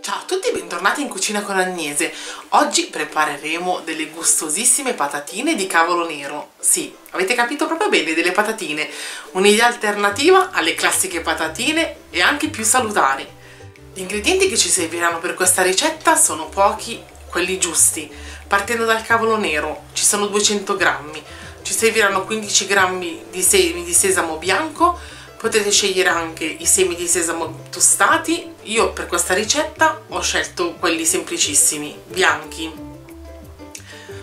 Ciao a tutti e bentornati in Cucina con Agnese. Oggi prepareremo delle gustosissime patatine di cavolo nero. Sì, avete capito proprio bene, delle patatine. Un'idea alternativa alle classiche patatine e anche più salutari. Gli ingredienti che ci serviranno per questa ricetta sono pochi, quelli giusti. Partendo dal cavolo nero ci sono 200 grammi, ci serviranno 15 grammi di semi di sesamo bianco, potete scegliere anche i semi di sesamo tostati. Io per questa ricetta ho scelto quelli semplicissimi bianchi.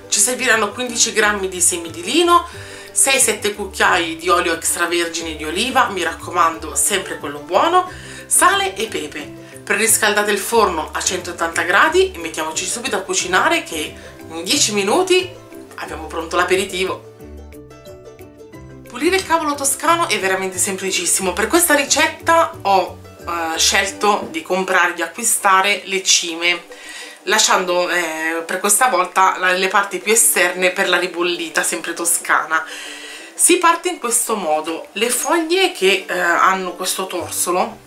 Ci serviranno 15 grammi di semi di lino 6-7 cucchiai di olio extravergine di oliva mi raccomando sempre quello buono sale e pepe. Preriscaldate il forno a 180 gradi e mettiamoci subito a cucinare che in 10 minuti abbiamo pronto l'aperitivo Pulire il cavolo toscano è veramente semplicissimo. Per questa ricetta ho eh, scelto di comprare, di acquistare le cime, lasciando eh, per questa volta la, le parti più esterne per la ribollita, sempre toscana. Si parte in questo modo. Le foglie che eh, hanno questo torsolo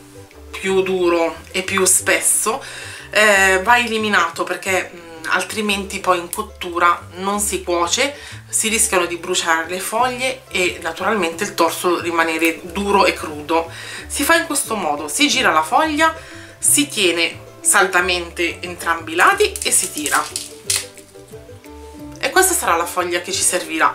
più duro e più spesso eh, va eliminato perché altrimenti poi in cottura non si cuoce, si rischiano di bruciare le foglie e naturalmente il torso rimanere duro e crudo. Si fa in questo modo, si gira la foglia, si tiene saldamente entrambi i lati e si tira. E questa sarà la foglia che ci servirà.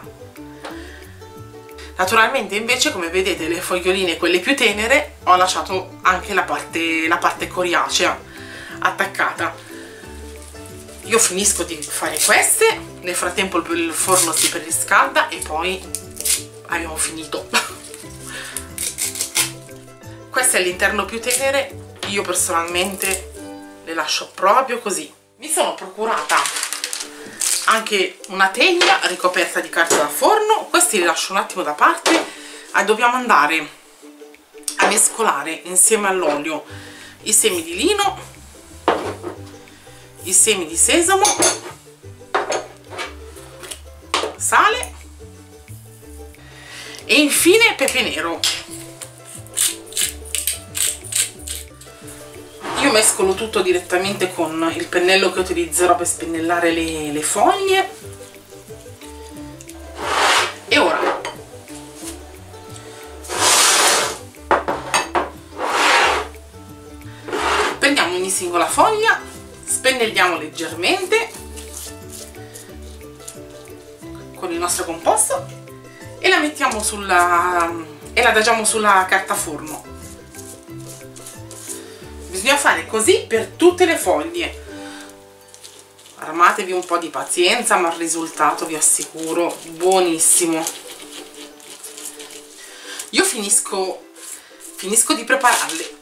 Naturalmente invece come vedete le foglioline, quelle più tenere, ho lasciato anche la parte, la parte coriacea attaccata io finisco di fare queste nel frattempo il forno si preriscalda e poi abbiamo finito. Queste all'interno più tenere io personalmente le lascio proprio così. Mi sono procurata anche una teglia ricoperta di carta da forno questi li lascio un attimo da parte ah, dobbiamo andare a mescolare insieme all'olio i semi di lino i semi di sesamo sale e infine pepe nero. Io mescolo tutto direttamente con il pennello che utilizzerò per spennellare le, le foglie. E ora prendiamo ogni singola foglia spennelliamo leggermente con il nostro composto e la mettiamo sulla e la adagiamo sulla carta forno. Bisogna fare così per tutte le foglie. Armatevi un po' di pazienza ma il risultato vi assicuro buonissimo. Io finisco finisco di prepararle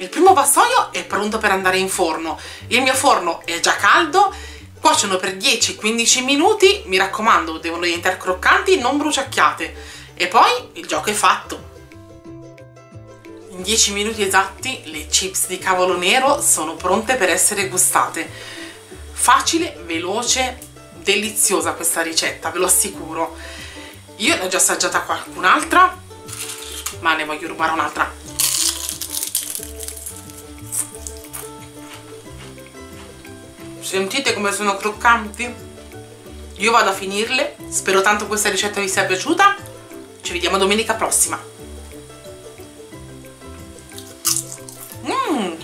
il primo vassoio è pronto per andare in forno, il mio forno è già caldo, cuociono per 10-15 minuti, mi raccomando devono diventare croccanti, non bruciacchiate e poi il gioco è fatto. In 10 minuti esatti le chips di cavolo nero sono pronte per essere gustate. Facile, veloce, deliziosa questa ricetta, ve lo assicuro. Io ne ho già assaggiata qualcun'altra, ma ne voglio rubare un'altra Sentite come sono croccanti? Io vado a finirle, spero tanto questa ricetta vi sia piaciuta, ci vediamo domenica prossima. Mmm!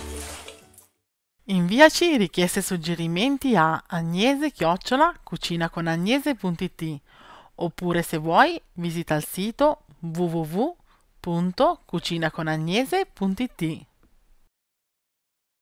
Inviaci richieste e suggerimenti a agnese-cucinaconagnese.it oppure se vuoi visita il sito www.cucinaconagnese.it